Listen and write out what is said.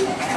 you